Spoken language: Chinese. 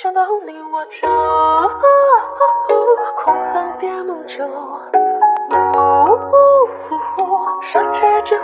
想到你我就 wu 空恨别梦久 wu 只去纸